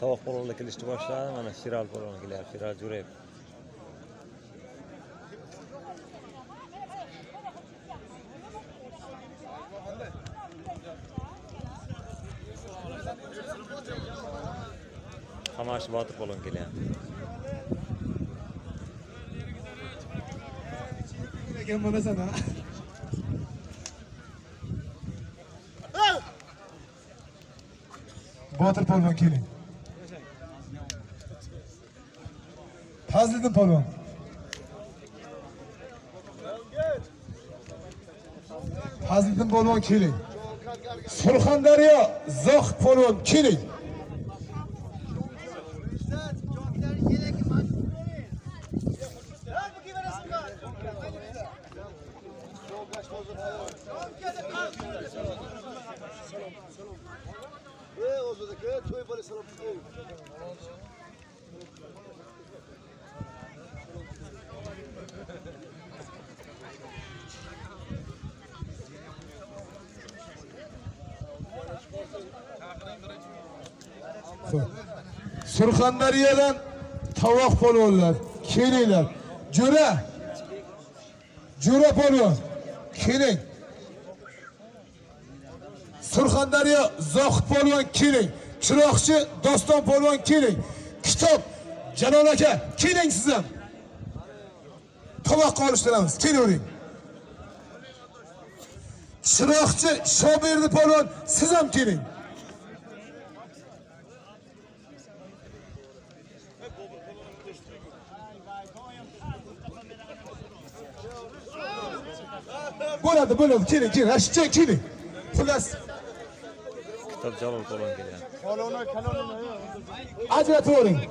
توقف والله كلش تبغى انا شرال بولون كلها شرال جريب Hamaş batıp olun gelen. Gel bana sana. Batır polman gelin. Hazledin pardon. Hazledin pardon kili. Surxondaryo zoh polvon keling surxondaryodan tovoq polvonlar kelinglar jo'ra jo'ra polvon keling. Surxondaryo zohid polvon keling. Chiroqchi doston polvon keling. Kitob jalol aka keling siz ham tovoqqa olishtiramiz kelavering chiroqchi shoberdi polvon siz ham keling. بلد بلد كيني كيني هشتي كيني خلاص كتاب جلال قولون كده عجلة توري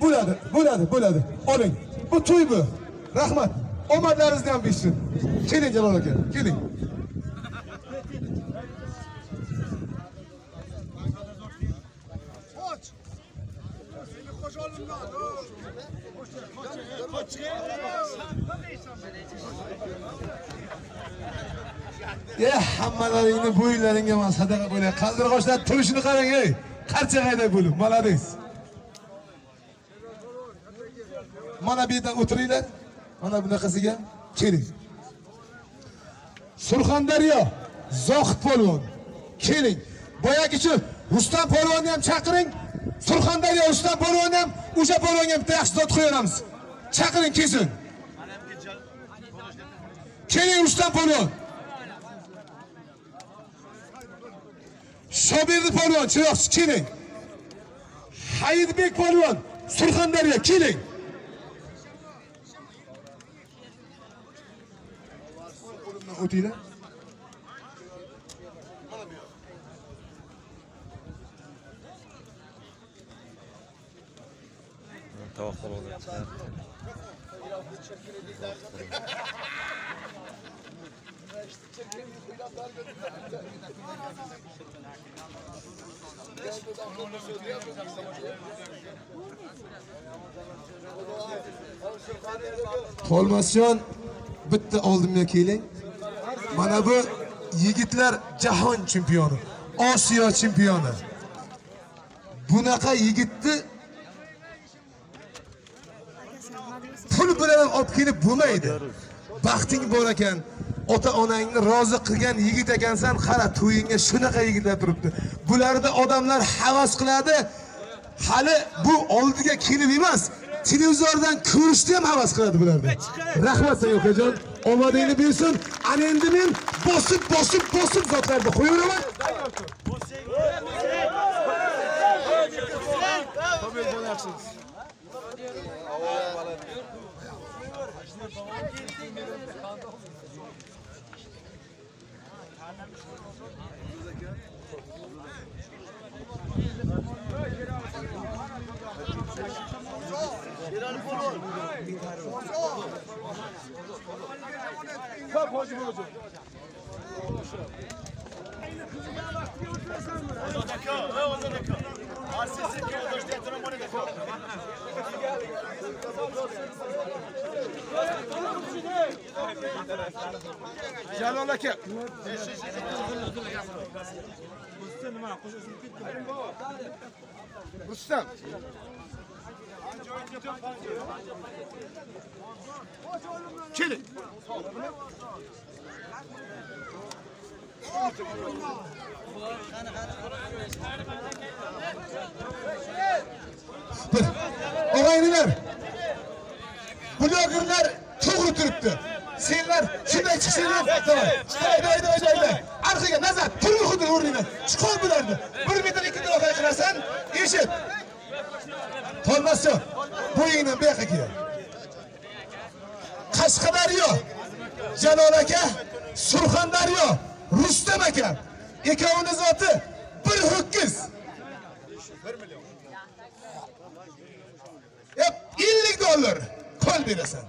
bo'ladi bo'ladi bo'ladi oling bu to'y bu rahmat. Omadlaringizni ham bersin keling jalol aka keling e hammalaringni bo'yinlaringga man sadaqa bo'lay. Qaldirg'ochlar turishini qarang ey. Qarcha qayda bo'lib молодец mana bu yerdan o'tiringlar. Mana bunaqasiga keling. Surxondaryo zohid polvon. Keling. Boyagichi rustam polvonni ham chaqiring. Surxondaryo rustam polvonni ham o'sha polvonga bitta yaxshi zot qo'yaveramiz. Chaqiring kelsin keling rustam polvon shoberdi polvon chiroqchi keling. Hayitbek polvon surxondaryo keling. O'tinglar. Tovoq polvonlar chiqyapti Tolmasjon bitta oldimga keling. Mana bu yigitlar jahon chempioni, Osiyo chempioni. Bunaqa yigitni pul bilan ham olib kelib bo'lmaydi. Baxting bor ekan, ota onangni rozi qilgan yigit ekansan, qara to'yingga shunaqa yigitlar turibdi. bularni odamlar havas qiladi. Hali bu oldiga kelib emas, televizordan ko'rishni ham havas qiladi bularni Rahmat sen okajon. Omadingni bersin. Ana endi men bosib bosib bosib zotlarni qo'yaveraman. Kap hocam hocam. Aynı kızı ki. Jalol aka. Rustam. Rustam. Bir og'aynilar blogerlar to'g'ri turibdi senlar shunday chiqsanglar davay davay davay davay davay orqaga nazar turmi xuddi o'rningdan chiqol bularni bir metr ikki metr orqaga qarasan eshit tolmasjon bo'yingni bu yoqqa kel qashqadaryo jalol aka surxondaryo rustam aka ikkovini zoti bir ho'kiz Yap, 50 dollar qo'l berasan.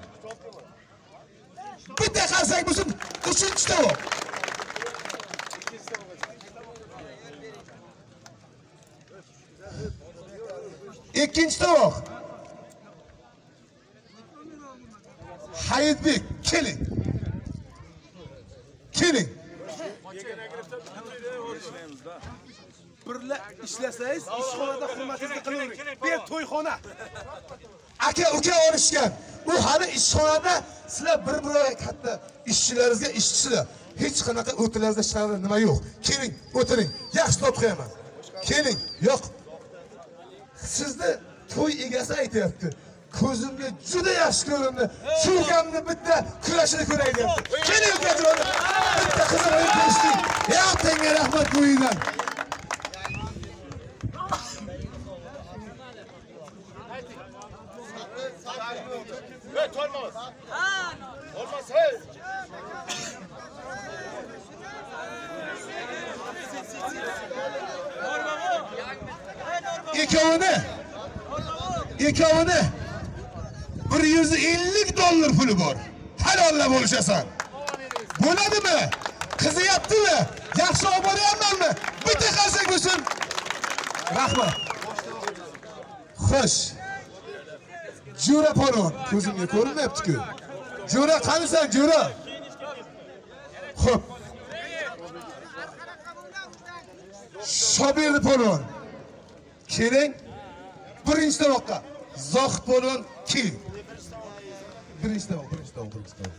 Bitta qarsak bo'lsin, uchinchi tovoq. Ikkinchi tovoq. Hayitbek, keling. Keling. birla ishlasangiz ishxonada hurmatingizni qilavering bu yer to'yxona. Aka uka olishgan. U hali ishxonada sizlar bir biroz katta ishchilaringizga ishchisizlar hech qanaqa o'tilaringizda ishlarida nima yo'q. Keling o'tiring. Yaxshi topib qo'yaman. Keling yo'q. Sizni to'y egasi aytyapti ko'zimga juda yaxshi ko'rindi shu ukamni bitta kurashini ko'ray deyapti keling ukajon bitta qiziq o'yin ko'rishdik yo tenga rahmat bo'yingdan hey to'lmas to'lmas hey ikkovini ikkovini bir yuz ellik dollar puli bor halollab bo'lishasan bo'ladimi qiziyaptimi yaxshi olib boryapmanmi bitta qarsak bo'lsin rahmat xo'sh jo'ra polvon ko'zimga ko'rinmayapti-ku jo'ra qanisan jo'ra ho'p. Shobirni polvon keling birinchi tovoqqa. Zohid polvon keling birinchi tovoq birinchi tovoq birinchi tovoq.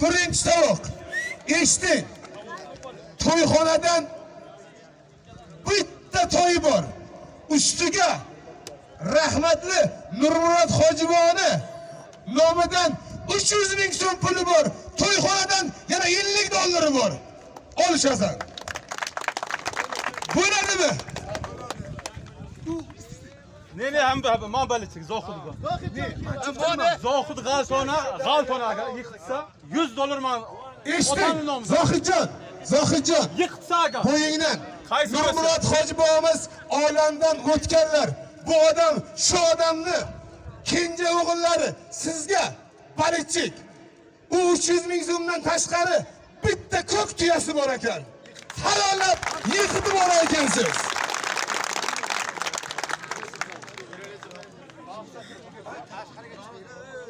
Birinchi tovoq. Eshiting to'yxonadan bitta to'y bor. Ustiga rahmatli nurmurod hojiboni nomidan 300 ming so'm puli bor. To'yxonadan yana 50 dollari bor. Olishasan bo'ladimi Ne ne hem hem man balıçık zohud bu. Zohud galtona galtona yıkıtsa 100 dolar man. nomidan. zohidjon zohidjon Yıkıtsa aga. bo'yingdan Qaysi nurmurod hoji bobomiz olamdan o'tganlar bu odam shu odamni kenja o'g'illari sizga balichik u 300 ming so'mdan tashqari bitta ko'k tuyasi bor ekan. Halollab yiqitib borar ekansiz.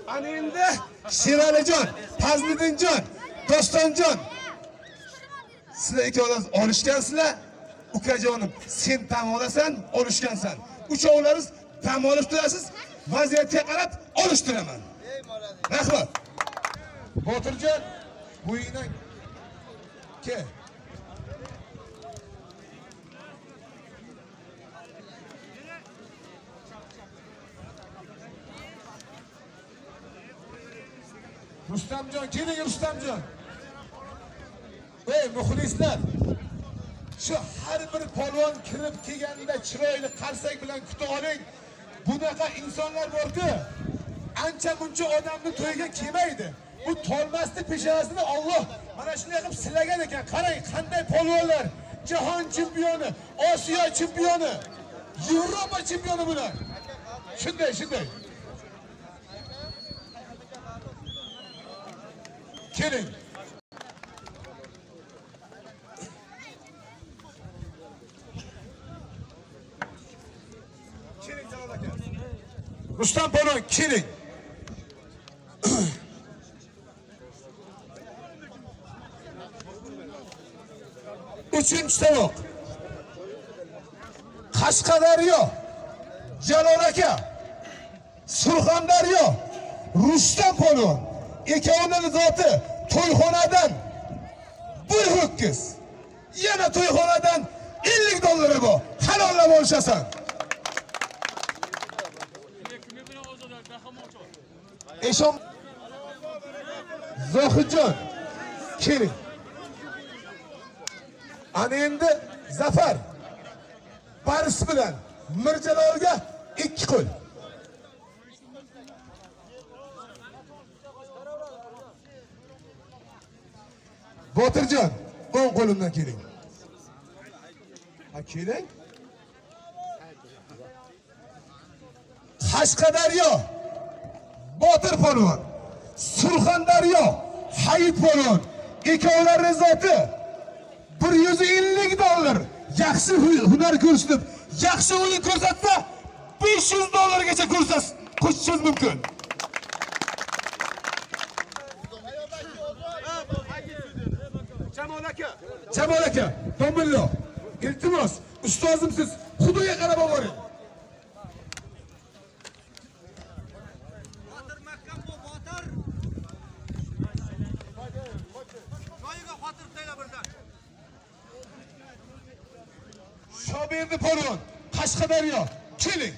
Ana endi sheralijon fazliddinjon dostonjon. Sizlar ikkovlaringiz olishgansizlar. Ukajonim sen dam olasan olishgansan. Uchovlaringiz dam olib turasiz. Vaziyatga qarab olishtiraman rahmat botirjon bo'yingdan kel rustamjon keling rustamjon? Ey muxlislar shu har bir polvon kirib kelganda chiroyli qarsak bilan kuta oling. Bunaqa insonlar borku ancha muncha odamni to'yiga kelmaydi bu tolmasni peshonasini olloh mana shunday qilib silagan ekan qarang qanday polvonlar jahon chempioni osiyo chempioni yevropa chempioni bular shunday shunday keling rustam polvon keling uchinchi tovoq qashqadaryo jalol aka. Surxondaryo. Rustam polvon ikkovini zoti to'yxonadan. Bir ho'kiz yana to'yxonadan 50 dollari bor halollab olishasan eshon zohidjon keling ana endi zafar. Baris bilan mirjalolga ikki qo'l. Botirjon o'ng qo'limdan keling. Ha keling. Qashqadaryo botir polvon. Surxondaryo hayit polvon. Ikkovlarini zoti bir yuz ellik dollar. Yaxshi hu- hunar ko'rsatib yaxshi o'yin ko'rsatsa besh yuz dollargacha qo'shishingiz mumkin. Jamol aka. Jamol aka domillo iltimos ustozimsiz xudoga qarab oboring haber yok. Çelik.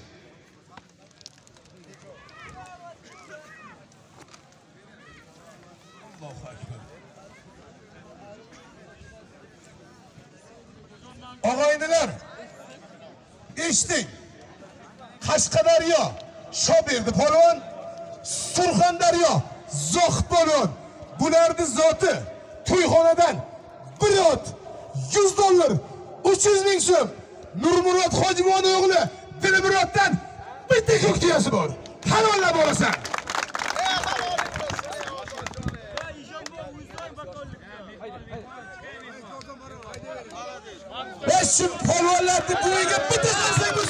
Ağaylılar içtik. Kaşkadaryo, Şobirdi polon, Surxondaryo, Zoh polon. Bularni zoti to'yxonadan bir ot 100 dollar 300 ming so'm nurmurod hojimon o'g'li dilmuroddan bitta ko'k tuyasi bor. Halollab olasan besh yuz polvonlarni bo'yiga bitta qarsak